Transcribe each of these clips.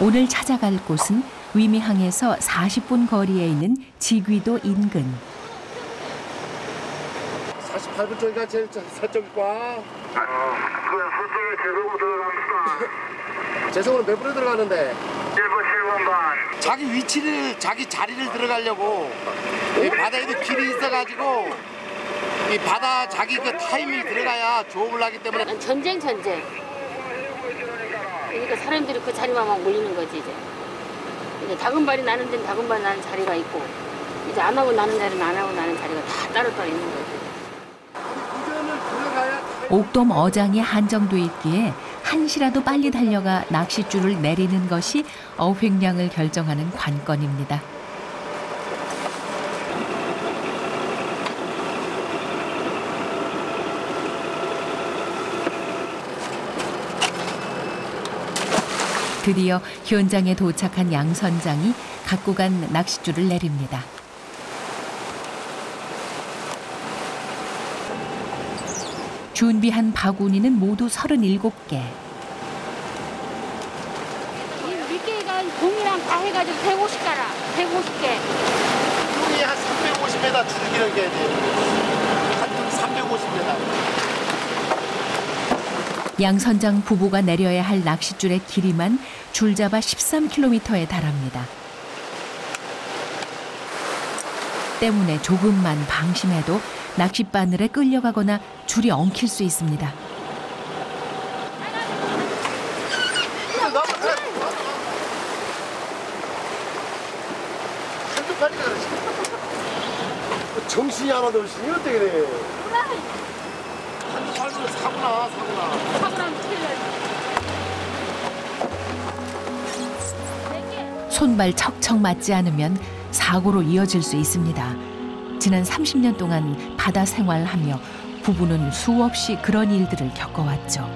오늘 찾아갈 곳은 위미항에서 40분 거리에 있는 지귀도 인근. 48분 쪽이가 제일 저- 서쪽과 그 들어갑니다. 재성으로 몇 분에 들어가는데 1번, 7번 반. 자기 위치를 자기 자리를 들어가려고 이 바다에도 길이 있어가지고 이 바다 자기 그 타이밍이 들어가야 조업을 하기 때문에 전쟁 전쟁. 그러니까 사람들이 그 자리만 막 몰리는 거지 이제. 이제 다금발이 나는 데는 다금발이 나는 자리가 있고 이제 안 하고 나는 자리는 안 하고 나는 자리가 다 따로따로 있는 거지. 옥돔 어장이 한정돼 있기에 한시라도 빨리 달려가 낚싯줄을 내리는 것이 어획량을 결정하는 관건입니다. 드디어 현장에 도착한 양 선장이 갖고 간 낚싯줄을 내립니다. 준비한 바구니는 모두 37개. 이 물개가 공이랑 다 해가지고 150가라. 150개. 눈이 한 350m 줄기를 해야 돼요. 한눈 350m. 양 선장 부부가 내려야 할 낚싯줄의 길이만 줄잡아 13km에 달합니다. 때문에 조금만 방심해도 낚싯바늘에 끌려가거나 줄이 엉킬 수 있습니다. 정신이 하나도 이거 어떻게 돼? 사구나. 사고랑 틀려야지. 손발 척척 맞지 않으면 사고로 이어질 수 있습니다. 지난 30년 동안 바다 생활하며 부부는 수없이 그런 일들을 겪어왔죠.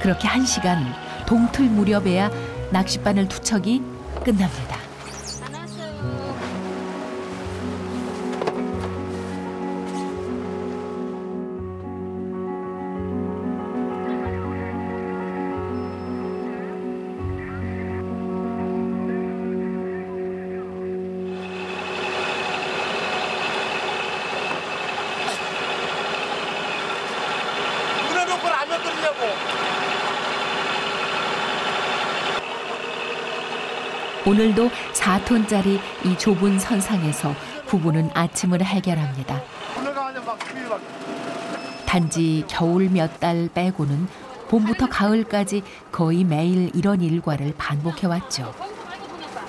그렇게 한 시간 동틀 무렵에야 낚싯바늘 투척이 끝납니다. 오늘도 4톤짜리 이 좁은 선상에서 부부는 아침을 해결합니다. 단지 겨울 몇 달 빼고는 봄부터 가을까지 거의 매일 이런 일과를 반복해 왔죠. 말고 보내봐.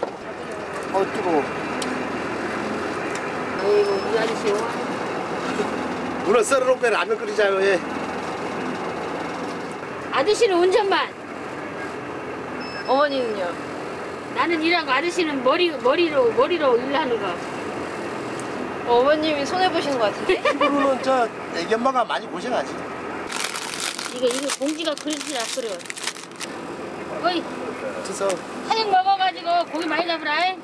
어 뜨거. 아이고 이 아저씨 문에 썰어놓고 라면 끓이자요. 예. 아저씨는 운전만. 어머니는요? 나는 일하고 아저씨는 머리 머리로 머리로 일하는 거. 어머님이 손해 보시는 것 같은데? 피부로는 저 애기 엄마가 많이 고생하지. 이거 이거 공지가 그릇이라 그래. 어이 그래서 사육 먹어가지고 고기 많이 잡으라. 잉?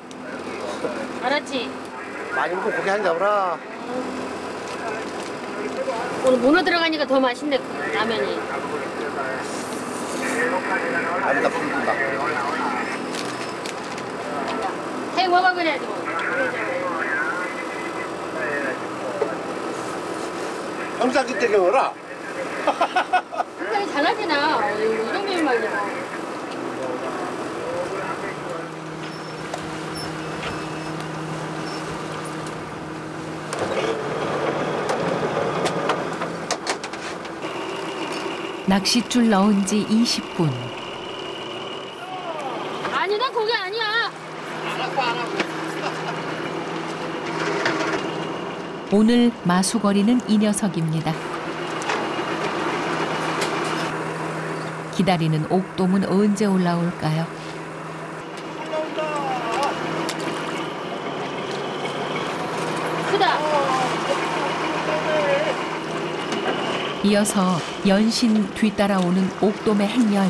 알았지? 많이 먹고 고기 한 잡으라. 오늘 문어 들어가니까 더 맛있네 그 라면이. 아니다 풀린다. 먹어 그래야지. 형사 그때 경우라. 굉장히 잘하지나. 어이, 이 정도면 말이야. 낚싯줄 넣은 지 20분. 아니 난 고기 아니야. 오늘 마수거리는 이 녀석입니다. 기다리는 옥돔은 언제 올라올까요? 크다. 이어서 연신 뒤따라오는 옥돔의 행렬.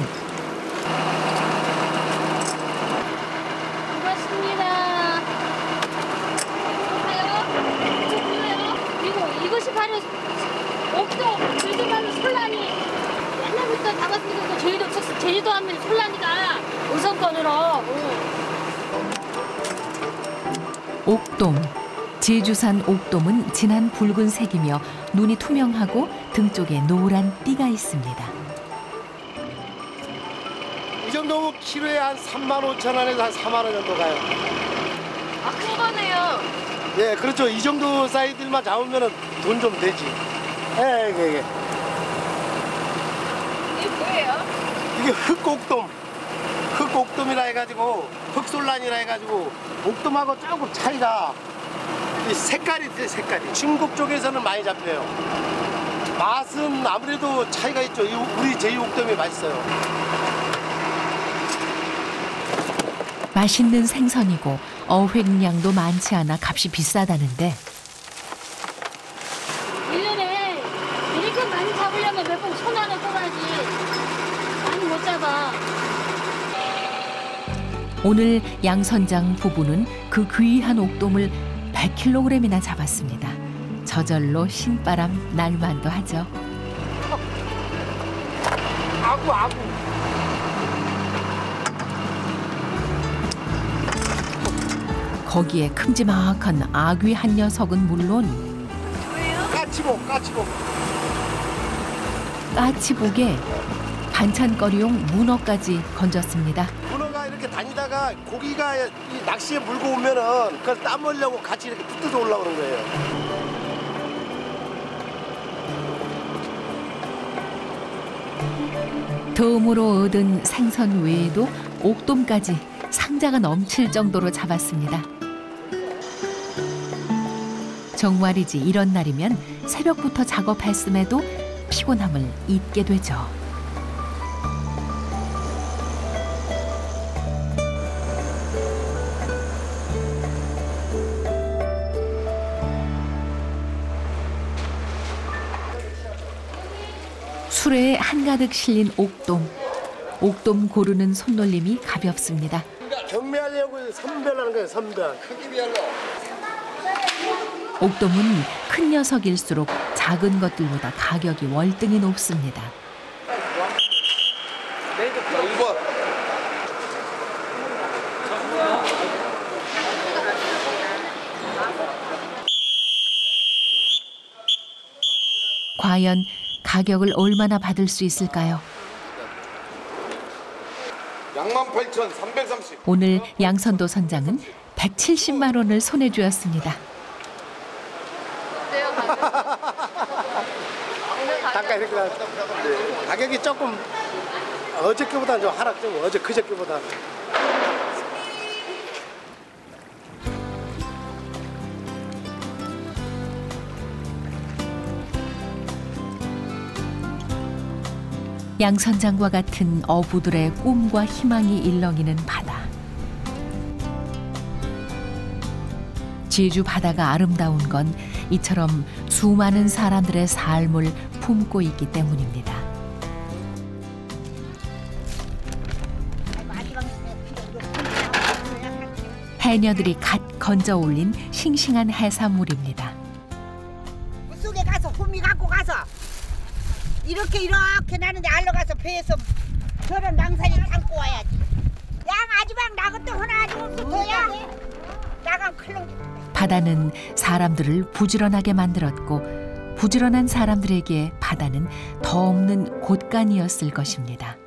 고맙습니다. 가요. 이거 이것이 바로 옥도 요즘 하는 솔라니 옛날부터 다갔으니까 저희도 쳤- 제주도 하면 솔라니까 우선권으로. 응. 옥돔. 제주산 옥돔은 진한 붉은색이며 눈이 투명하고 등 쪽에 노란 띠가 있습니다. 이 정도면 키로에 한 3만 5천 원에서 한 4만 원 정도 가요. 아, 큰 거네요. 예, 그렇죠. 이 정도 사이즈만 잡으면 돈 좀 되지. 예, 이게, 이게. 이게 뭐예요? 이게 흑옥돔. 흑옥돔이라 해가지고, 흑솔란이라 해가지고, 옥돔하고 조금 차이가, 이 색깔이 있어요, 색깔이. 중국 쪽에서는 많이 잡혀요. 맛은 아무래도 차이가 있죠. 이 우리 제이옥돔이 맛있어요. 맛있는 생선이고 어획량도 많지 않아 값이 비싸다는데 1년에 이렇게 많이 잡으려면 몇 번 손 안에 떠나지. 많이 못 잡아. 오늘 양 선장 부부는 그 귀한 옥돔을 100kg이나 잡았습니다. 저절로 신바람 날만도 하죠. 아구, 아구. 거기에 큼지막한 아귀 한 녀석은 물론 까치복, 까치복. 까치복에 반찬거리용 문어까지 건졌습니다. 고기가 이 낚시에 물고 오면은 그걸 따먹으려고 같이 이렇게 붙어서 올라오는 거예요. 덤으로 얻은 생선 외에도 옥돔까지 상자가 넘칠 정도로 잡았습니다. 정말이지 이런 날이면 새벽부터 작업했음에도 피곤함을 잊게 되죠. 수레에 한가득 실린 옥돔. 옥돔 고르는 손놀림이 가볍습니다. 경매하려고 선별하는 거예요, 선별. 옥돔은 큰 녀석일수록 작은 것들보다 가격이 월등히 높습니다. 과연 가격을 얼마나 받을 수 있을까요? 양만 8,330. 오늘 양선도 선장은 170만 원을 손에 잠깐 가격 이렇게 나- 가격이 조금 어저께보다 좀 하락 좀 어제 그저께보다 양 선장과 같은 어부들의 꿈과 희망이 일렁이는 바다. 제주 바다가 아름다운 건 이처럼 수많은 사람들의 삶을 품고 있기 때문입니다. 해녀들이 갓 건져 올린 싱싱한 해산물입니다. 이렇게 이렇게 나는데 알러 가서 배에서 저런 낭산이 담고 와야지. 양 아지방 나것도 하나 아직 없어 더야. 나간 클렁. 바다는 사람들을 부지런하게 만들었고 부지런한 사람들에게 바다는 더 없는 곳간이었을 것입니다.